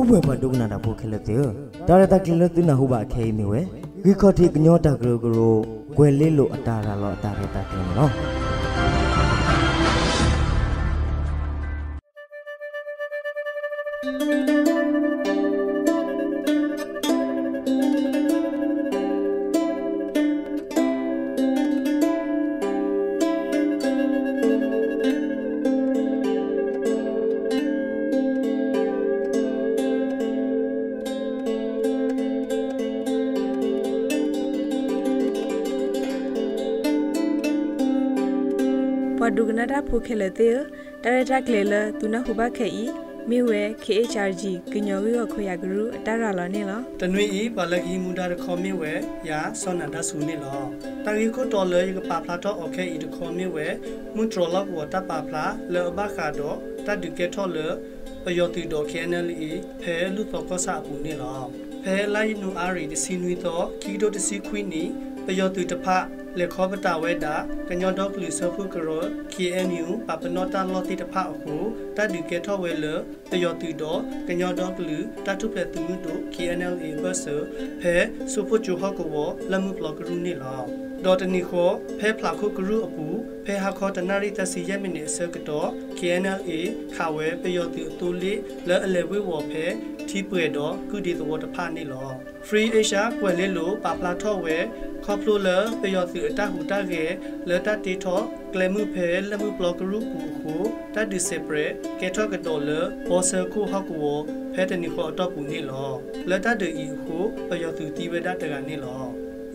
တော့ဘွယ်ပါဒုကနာတာပိုခဲလက်တဲ့ဒါရတာကလတင်နာဟုပါခဲမီဝဲဂီခေါတိကညောတာကရကရောကွယ်လေးလို့အတားရလောအတားရတာကင်းနော် ပဒုကနာတာဖိုခဲလက်တေတရတာကလေလသူနဟုဘခဲဤမေဝဲ KHRG ကညောရီကိုခွေရဂရုအတရလာနေလားတနွေဤပါလက်ဤမူတာတခေါ်မေဝဲရာစောနန္ဒဆူနေလားတရီကိုတော်လေကပါဖလာတော့ okay ဤတခေါ်မေဝဲမွန်ထရလောက်ဝတာပါဖလာလောဘခါတော့တတ်ဒီကေထော်လေပယောတိတော့ KNL ဤဖဲလူတော့ကဆာပူနေလားဖဲလိုက်နူအာရီဒီစီနွေတော့ကီဒိုတစီခွီနီပယောတိတဖ လေခောပတာဝဲတာကညောဒေါကလီဆဖုကရော KNU ပပနောတာလောတိတဖအခုတတ်ဒီကေထောဝဲလတယောတီတော့ကညောဒေါကလီတတုပလက်သူမှုတို့ KNLA ဘတ်ဆဖဲဆူဖုချူဟကဝလမှုဘလော့ကရူနီလာဒေါ်တနီခိုဖဲဖလာခုကရူအပူ ဖဲဟာခေါ်တနာရီတစီယမီနီဆကတော့ KNLA ခါဝဲပယောတီအတူလေးလဲအလဲဝေဝဖဲထီပွေတော့ကုဒီသဝတဖာနေလော Free Asia ကွယ်လေးလိုပါပလာထော့ဝဲခေါပလိုလပယောစီအတဟူတကေလတတီထောကလမှုဖဲလမှုဘလော့ကရုပူခုတတ်ဒီစေပရကေထောကတော်လဘောဆခုဟကူဝဖဲတနီခေါ်တော့ပူနေလောလတတေဤခုပယောစီတီဝဒတကနေလော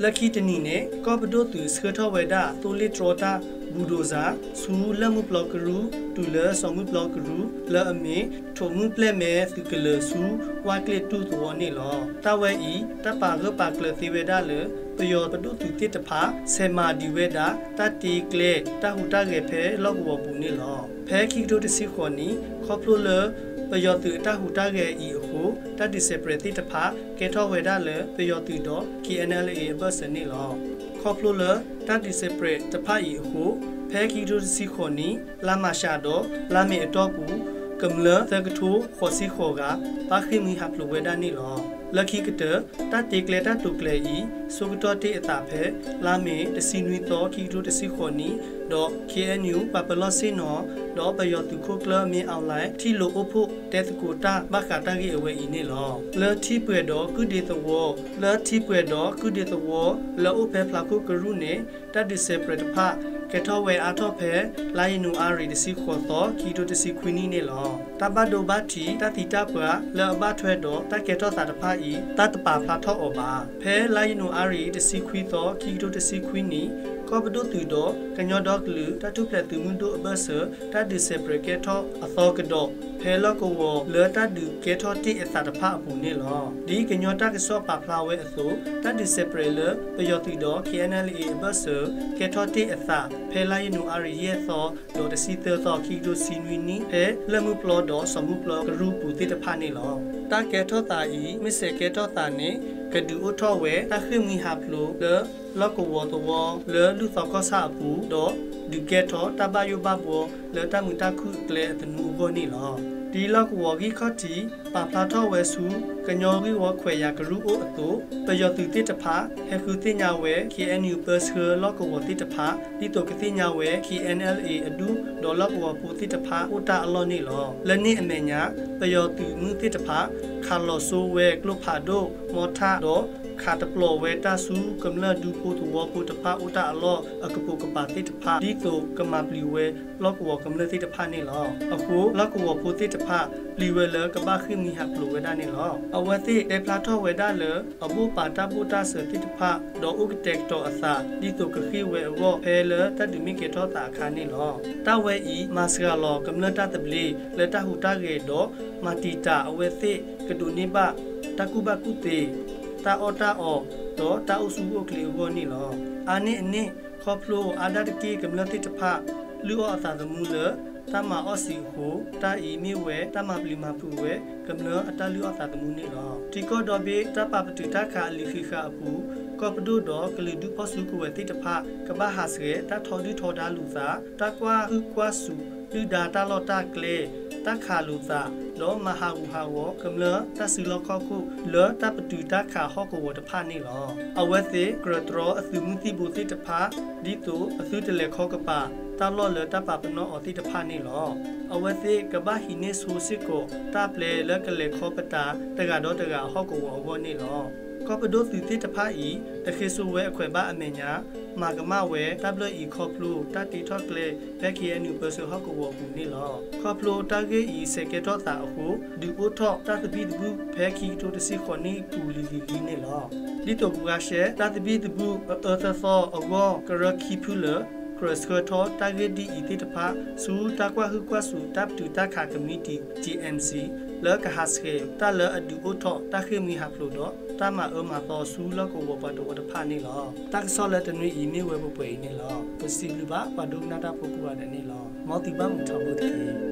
လခိတနီနဲ့ကောပဒိုသူစခထောဝဲဒါတိုလီထရတာ ဘူဒိုဇာဆူလမှုဘလော့ကရူတူလဆမှုဘလော့ကရူလအမီထုံမှုပလက်မဲသူကလဆူဝါကလတူသောနေလောတဝဲဤတပါကပါကလသီဝဲဒါလေပယောတတုသူတိတဖာဆေမာဒီဝဲဒါတတီကလေတဟူတကေဖဲလော့ဘောပူနေလောဖဲခိတိုတစီခေါနီခေါပလိုလ ပယောတူတဟူတကေဤအခုတတိစေပရတိတဖာကေထောဝဲဒါလေပယောတူတော့ KNLA ဘတ်စနေလောခေါပလိုလတတိစေပရတဖာဤအခုဖဲခိတိုတစီခေါနီလာမရှာတော့လာမေအတော့ပူ ကမ္လသကထိုခေါ်စီခေါ်ကပါခိမီဟပ်လိုဝဲဒါနေလောလခိကတတတေကလေတတုကလေဤဆုကတော်တေအတာဖဲလာမေတစီနွီတော်ခီတိုတစီခေါ်နီဒေါ် KNU ပပလော့စင်နော်ဒေါ်ဘယောတုခိုကလမေအွန်လိုင်းထီလိုအဖို့တဲတကူတာဘခတာကြီးအဝဲဤနေလောလော်ထီပွေတော့ကုဒေတဝလော်ထီပွေတော့ကုဒေတဝလော်အဖဲဖလာခုကရုနေတတ်ဒီစေပရတဖ ကဲထောဝဲအားထောဖဲလိုင်းနူအာရီတစီခေါ်တော့ခီတိုတစီခွီနီနေလောတဘဒိုဘတီတတိတပွာလော်ဘထွဲတော့တကဲထောသာတဖဤတတ်ပါဖလာထောအဘာဖဲလိုင်းနူအာရီတစီခွီတော့ခီတိုတစီခွီနီ ကောပဒုတူတော့ကညောဒေါကလူတတုပလက်သူမှုတို့အဘဆတဒီစေပရကေထောအသောကတော့ဖဲလကောဝလေတဒူကေထောတိအသတဖအပူနေလောဒီကညောတကဆောပါဖလာဝဲအစိုတဒီစေပရလပယောတိတော့ KNLA အဘဆကေထောတိအသဖဲလိုက်နူအရီယေသောဒေါ်တစီတေသောခီဒိုစီနွီနီဖဲလမှုပလောတော့စမှုပလောကရူပူတိတဖနေလော တကေထောတာဤမစ်စေကေထောတာနေကဒူအထောဝဲတခိမီဟာဖလိုလလောကဝတော်ဝလလူသောကဆာပူတော့ဒီကက်တော့တဘယဘဘောလတမူတခုကလေတနူဘောနီလော ဒီလောက်ဝဂီခတီပါဖလာတော့ဝဲစုကညောဂီဝခွေရကရုအိုအတူပယောတူတိတဖာဟခုတိညာဝဲ KNU ပစခလောကဝတိတဖာဒီတိုကတိညာဝဲ KNLA အဒူဒေါ်လောကဝပူတိတဖာဥတာအလောနီလောလနိအမေညာပယောတူမှုတိတဖာခါလောဆိုဝဲကလုဖာဒိုမောထာ တော့ခါတပလောဝဲတာစုကမလဒူပိုတဝပိုတဖာဥတာအလောအကပုကပါတိတဖာဒီတိုကမပလီဝဲလောကဝကမလတိတဖာနေလောအခုလောကဝပိုတိတဖာလီဝဲလကဘာခိမီဟပ်လိုဝဲဒါနေလောအဝတိတေပလာထောဝဲဒါလအဘူပါတာဘူတာစတိတဖာဒေါ်ဥကတက်တောအသာဒီတိုကခိဝဲဝဖဲလတဒမီကေထောတာခါနေလောတဝဲဤမစကလောကမလတာတပလီလတဟူတာကေဒေါ်မာတီတာအဝဲသိကဒူနိဘတကုဘကုတေ တာအော်တာအော်တော့တာအုစုကိုကလေးဘောနီလောအာနိအနိခေါပလိုအာဒတ်ကီကမလတိတဖလူအသာသမူလတမအောစီဟုတာအီမီဝဲတမပလီမပူဝဲကမလအတလူအသာသမူနီလောတီကောဒဘေတပပတိတခါလီခိခအပူကောပဒိုတော့ကလီဒူပစုကိုဝဲတိတဖကဘာဟာစကေတထော်ဒီထော်ဒါလူသာတကွာဥကွာစုလူဒါတာလော်တာကလေ တခါလူသာလောမဟာဝဟာဝကမလတဆူလခခုလောတပတူတခါဟောကဝတဖာနေလောအဝဲစေဂရထရအစုမှုတိဘူတိတဖာဒီတူအစုတလေခောကပါတလောလတပပနောအတိတဖာနေလောအဝဲစေကဘာဟိနေဆူစစ်ကိုတပလေလကလေခောပတာတကတော့တကဟောကဝဝနေလော ကော့ပဒိုသီတိတဖာဤတခေဆူဝဲအခွဲပါအမေညာမာကမဝဲ WE ခေါပလိုတတီထော့ကလေဘက်ကီယနူပါဆိုဟောက်ကဝဘူးနေလောခေါပလိုတာဂေဤစကေတော့တာအခုဒီပိုထော့တတ်ဘီဒဘူးဘက်ကီတိုတစီခေါနီပူလီလီလီနေလောဒီတော့ဘူးကရှဲတတ်ဘီဒဘူးအော်သဖောအဝေါကရခီပူလာကရစကထောတာဂက်ဒီအီတီတဖာစူတာကွာဟကွာစူတပ်တူတာခါကမတီ GMC လကဟတ်စခေတာလအဒူအိုထောတာခေမီဟပ်လို့တော့ တမအမပေါ်ဆူလကိုဝပတဝတဖာနေလောတက်ဆောလက်တနွေအီမီဝဲပပွေနေလောပစီလူပါပဒုနာတာပပူရနေလောမောတိပမှုထဘုတ်တိ